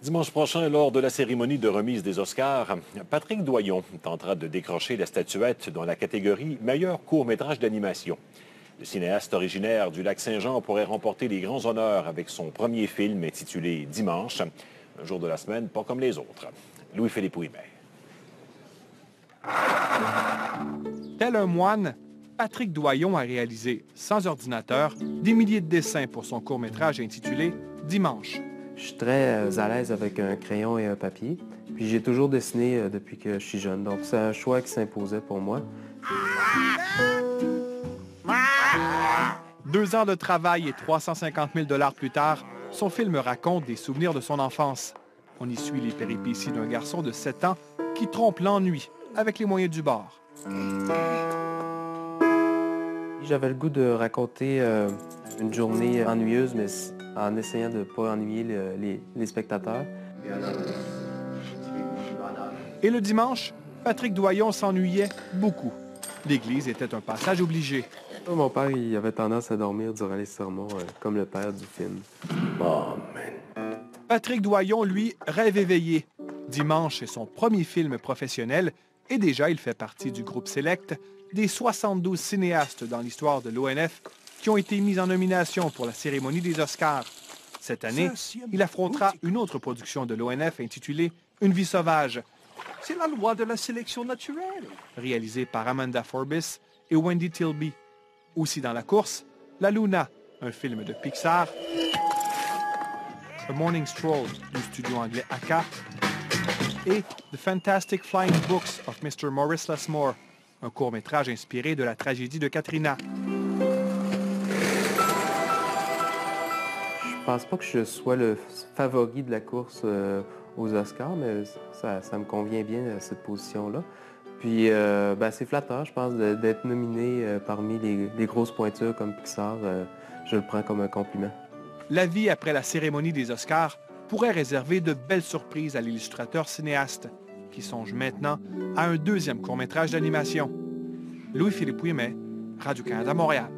Dimanche prochain, lors de la cérémonie de remise des Oscars, Patrick Doyon tentera de décrocher la statuette dans la catégorie meilleur court-métrage d'animation. Le cinéaste originaire du Lac-Saint-Jean pourrait remporter les grands honneurs avec son premier film intitulé Dimanche, un jour de la semaine pas comme les autres. Louis-Philippe Ouimet. Tel un moine, Patrick Doyon a réalisé, sans ordinateur, des milliers de dessins pour son court-métrage intitulé Dimanche. Je suis très euh, à l'aise avec un crayon et un papier. Puis j'ai toujours dessiné euh, depuis que je suis jeune. Donc c'est un choix qui s'imposait pour moi. Deux ans de travail et 350 000 dollars plus tard, son film raconte des souvenirs de son enfance. On y suit les péripéties d'un garçon de 7 ans qui trompe l'ennui avec les moyens du bord. J'avais le goût de raconter euh, une journée ennuyeuse, mais en essayant de ne pas ennuyer les, spectateurs. Et le dimanche, Patrick Doyon s'ennuyait beaucoup. L'église était un passage obligé. Mon père, il avait tendance à dormir durant les sermons, euh, comme le père du film. Patrick Doyon, lui, rêve éveillé. Dimanche est son premier film professionnel et déjà il fait partie du groupe Select des 72 cinéastes dans l'histoire de l'ONF qui ont été mis en nomination pour la cérémonie des Oscars. Cette année, il affrontera une autre production de l'ONF intitulée Une vie sauvage. C'est la loi de la sélection naturelle. Réalisée par Amanda Forbes et Wendy Tilby. Aussi dans la course, La Luna, un film de Pixar, A Morning Stroll du studio anglais ACA et The Fantastic Flying Books of Mr. Maurice Lesmore, un court-métrage inspiré de la tragédie de Katrina. Pense pas que je sois le favori de la course euh, aux Oscars, mais ça, me convient bien, euh, cette position-là. Puis euh, ben, c'est flatteur, je pense, d'être nominé parmi les, grosses pointures comme Pixar. je le prends comme un compliment. La vie après la cérémonie des Oscars pourrait réserver de belles surprises à l'illustrateur cinéaste, qui songe maintenant à un deuxième court-métrage d'animation. Louis-Philippe Ouimet, Radio-Canada, Montréal.